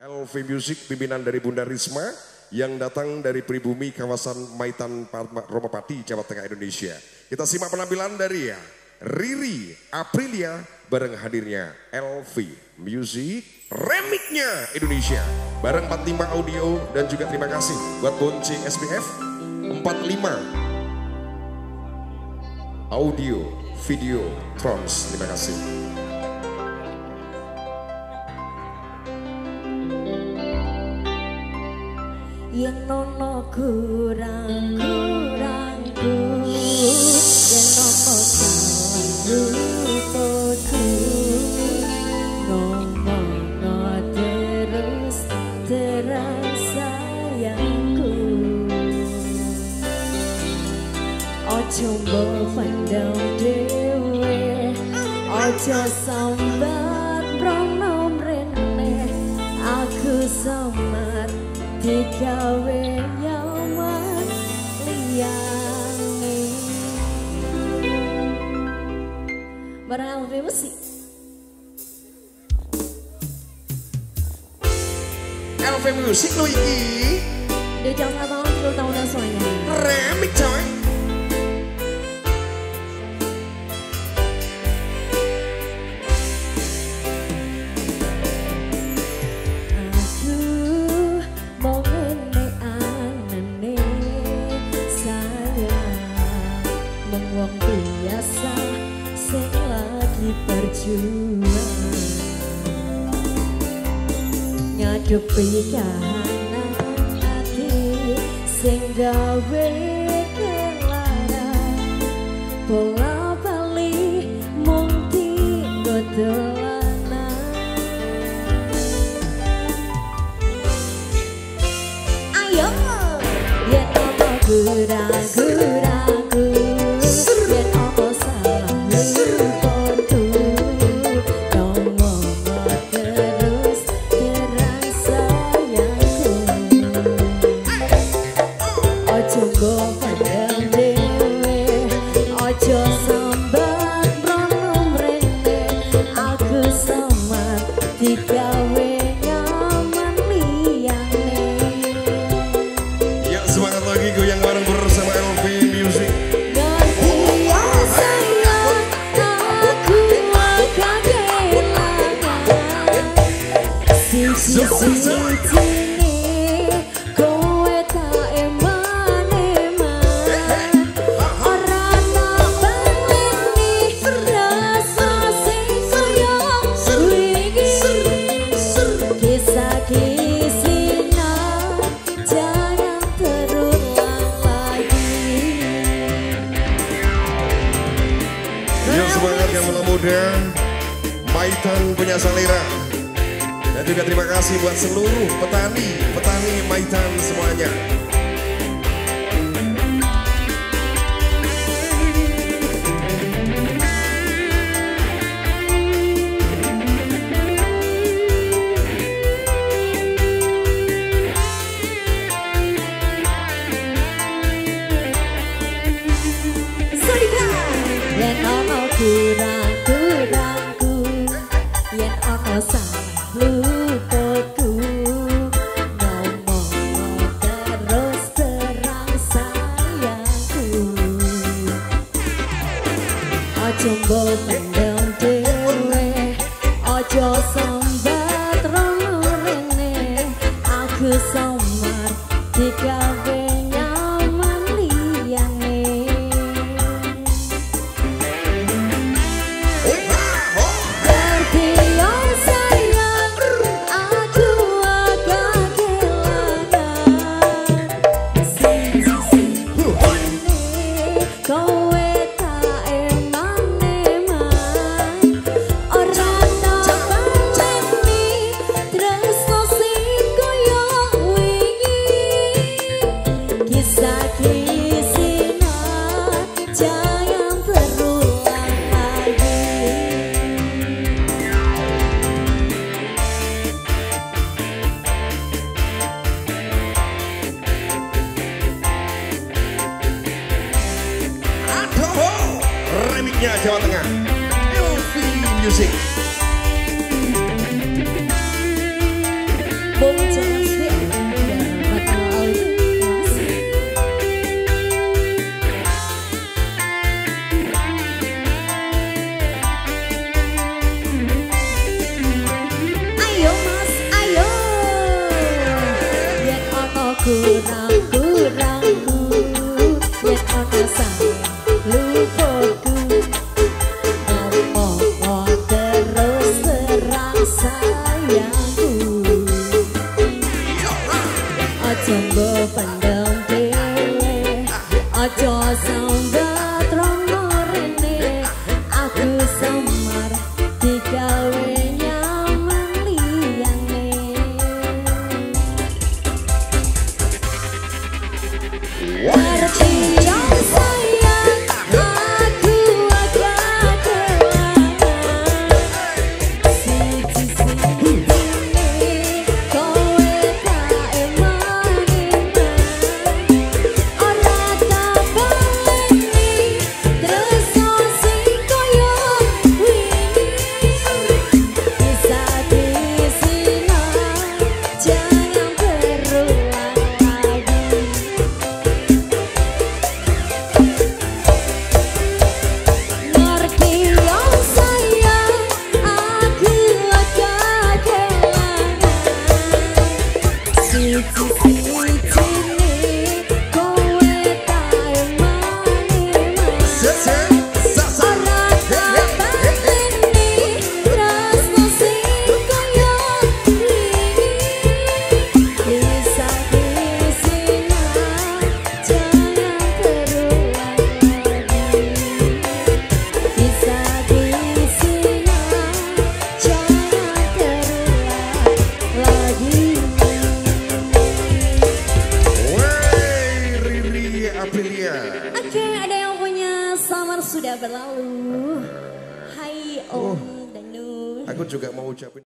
LV Music pimpinan dari Bunda Risma yang datang dari pribumi kawasan Maitan Romapati, Jawa Tengah Indonesia. Kita simak penampilan dari ya Riri Aprilia bareng hadirnya LV Music remixnya Indonesia bareng 45 Audio dan juga terima kasih buat Bonce SPF 45 Audio Video Trons terima kasih. yenono kurang kurang ku yenono kurang ku nono no terus terang sayangku ojo mbok dhewe ojo sambat rono mrene aku sama Take out. Barang LV musik LV Music lo iki Dia jangan tahun seluruh tahun dan semuanya remix coy chừng nhà chụp bị cả nanti sehingga wekelana pola bali mungti gotelana ayo yen apa semangat kamu muda. Maitan punya selera Dan juga terima kasih buat seluruh petani Petani Maitan semuanya. Kurang Tchumbopa Jawa Tengah. Yofi Music. Ayo mas, ayo. Yang aku kurang juga mau ucapin